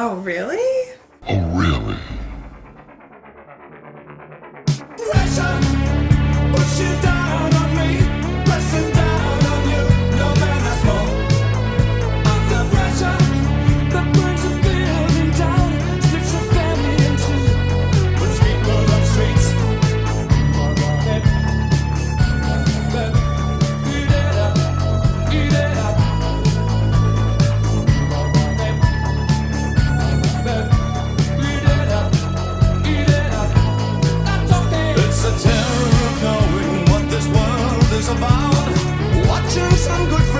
Oh, really? Oh, really? Pressure, push it down. about watching some good friends.